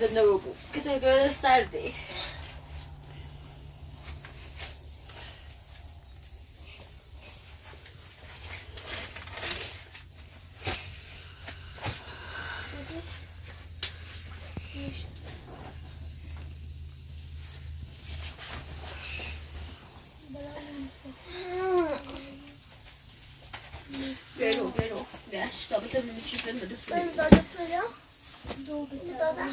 De bu. Keşke ben isterdi. Vero, vero. Ja, stop het even met je vinden. Para. Dada.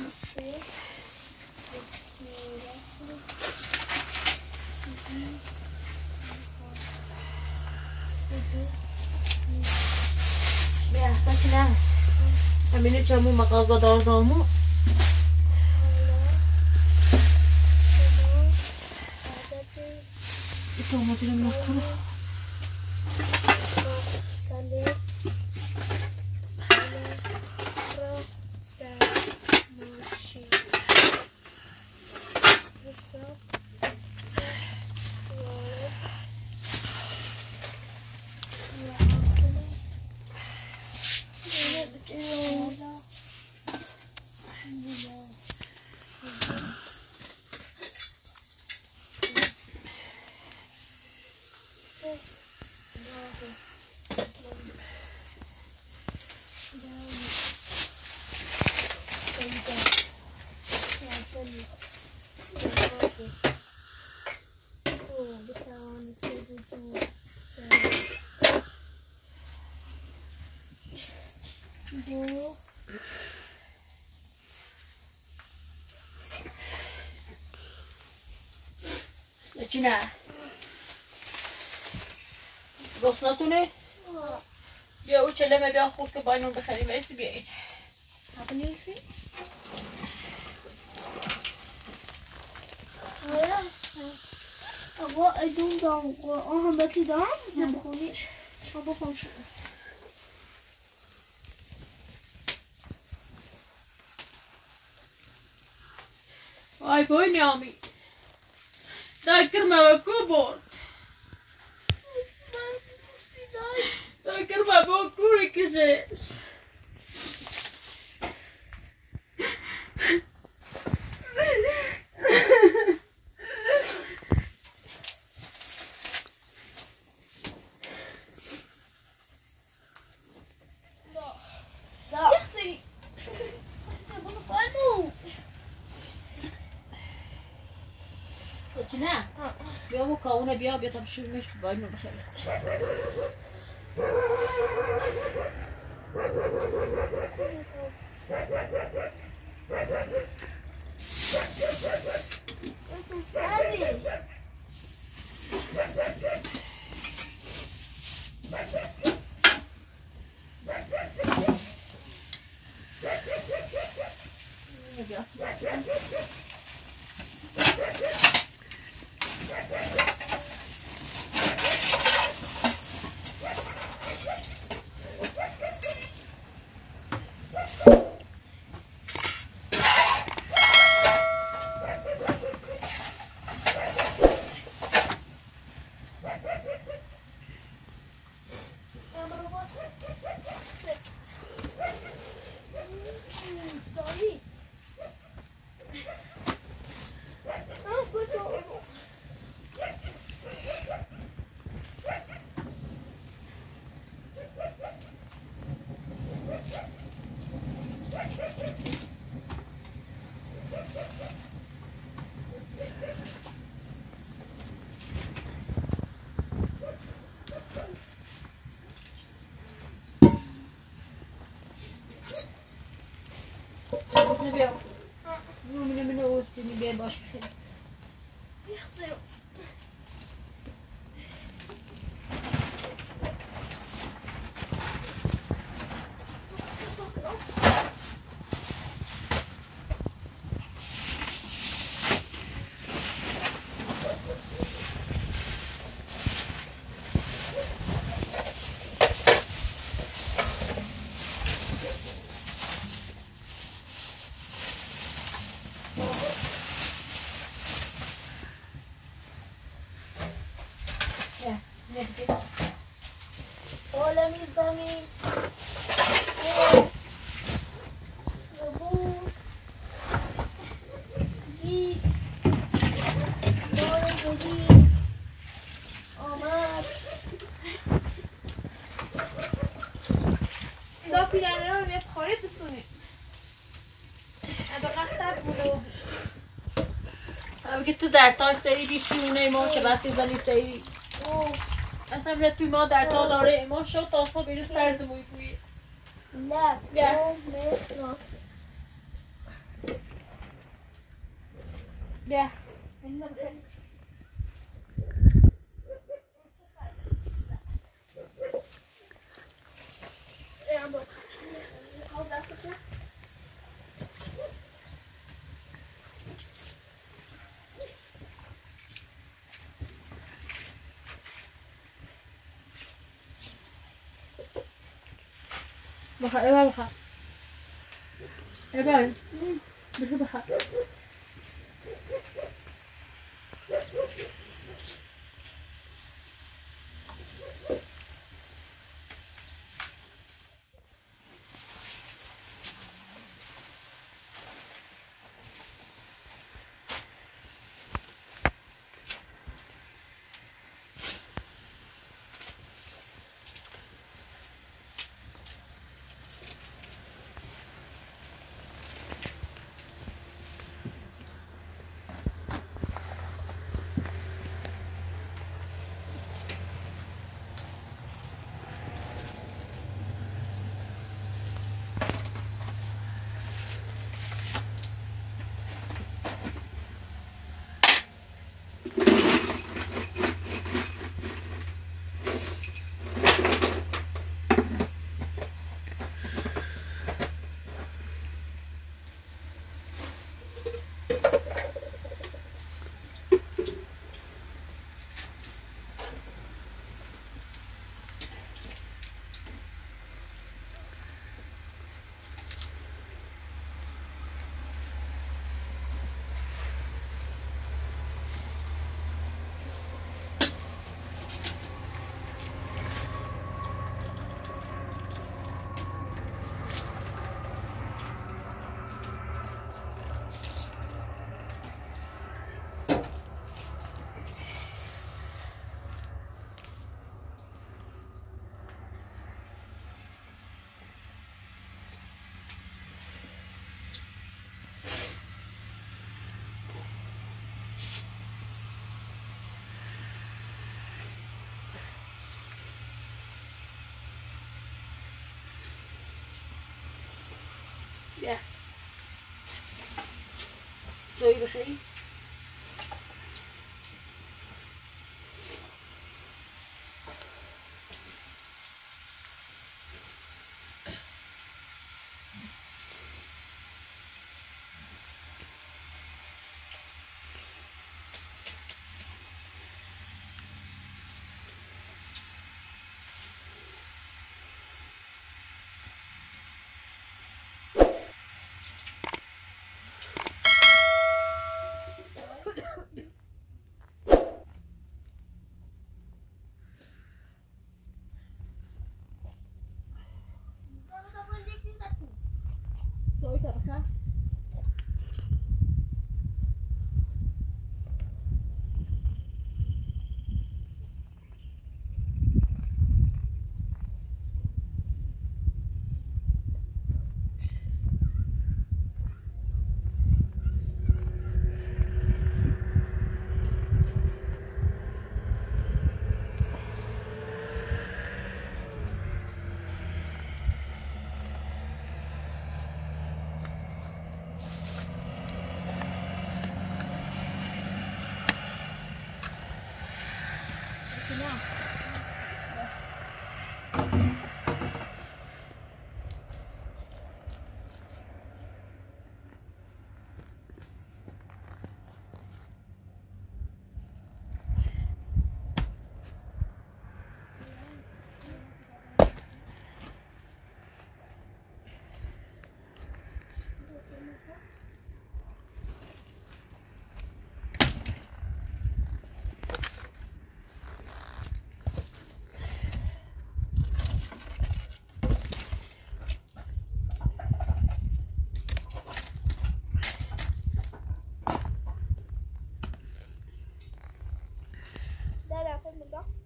Ya, sakina. Amine çamur makazda darda mı? Ito mo din içine. گسلاتونه؟ بیا او چلمه بیا خورد که باینون بخریم ایسی بیا این هبنی ایسی؟ آقا ایدون دام. قرآن هم بتی دام؟ نبخونی شما بخون شده وای بای نامی Daar kan we koebor. Daar kan we ook koelen gezet. Ya bu kavuna bir abi tabii şurmuş بيو يومنا من وستني بيو باش بخير يخسر در تا سری بیسیونه ما که وقتی زنی سری. اصلا بیا توی ما در تا داره. ما شد تاسا بیره سرد موی بوی نه. بیا بیا Yeah, but... بخا إيه بخا؟ إيه بخا بخا بخا. ja, Zo je begin. 합니다.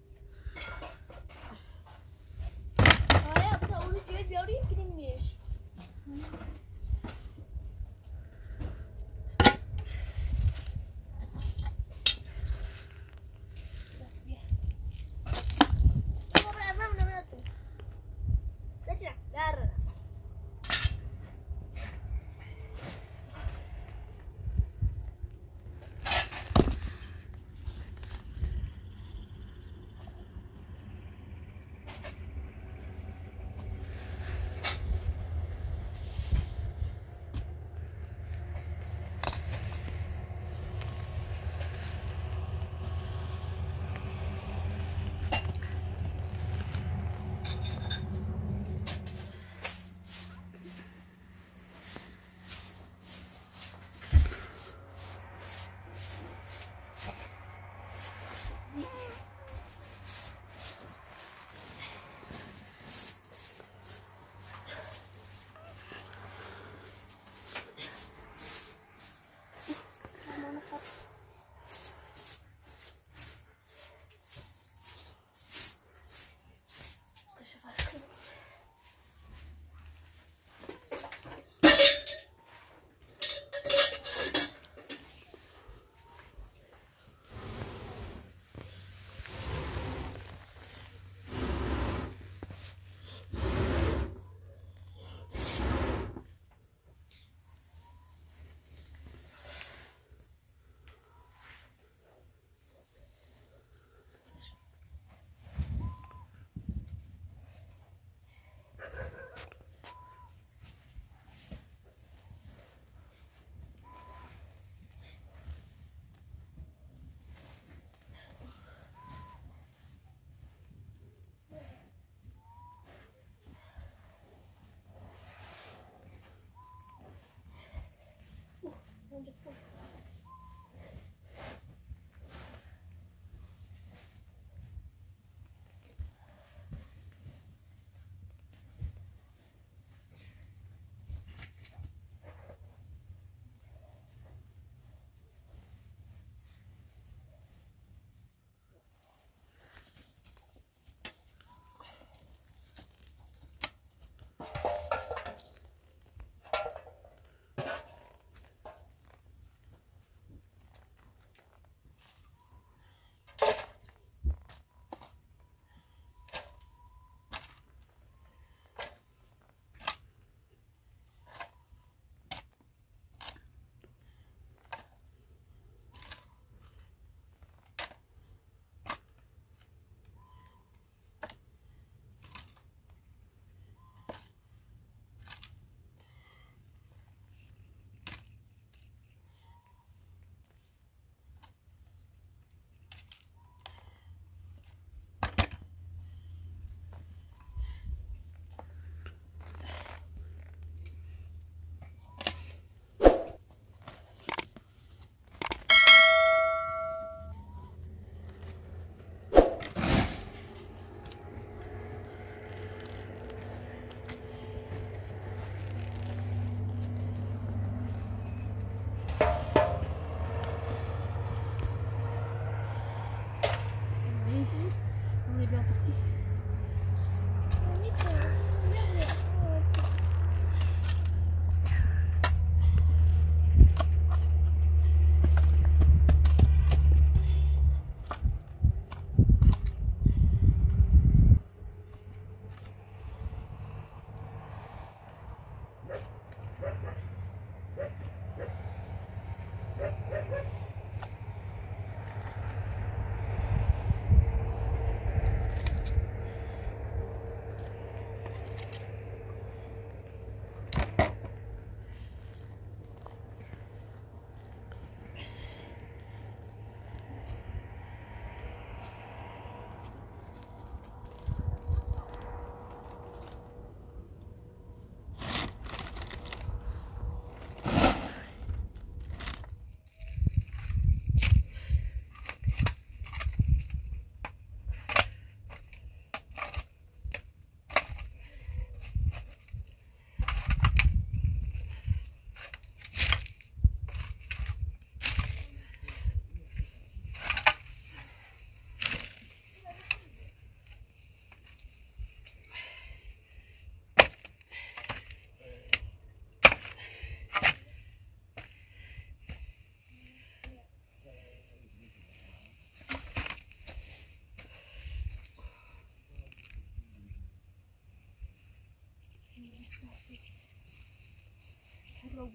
Oi,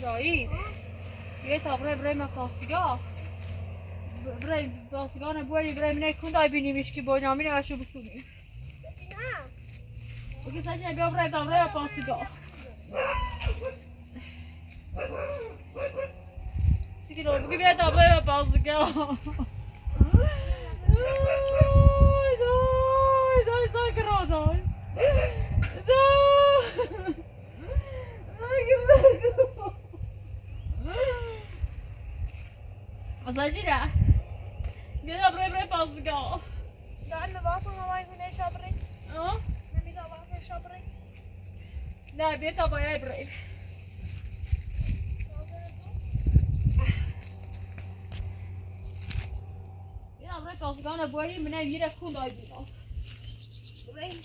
Joyi, yetib, bir-birimni برای من پاسگاه برای پاسگاه نه بوری برای من کندای بینیمش که با نامی نوشو بسونی بگی سجنه بیا برای تا برای پاسگاه سیکی رو بگی بیا تا برای پاسگاه دای دای دای ساکرا دای دای Zajira. Bia برای برای Gaya, bre, bre, pasga. لأن بعضهم ما يكون شابري. اه؟ من إذا بعضهم شابري. لا بيتا بايا يبرئ. يا ابراهيم قصدي انا بوي من اميره كل دايبينا. ابراهيم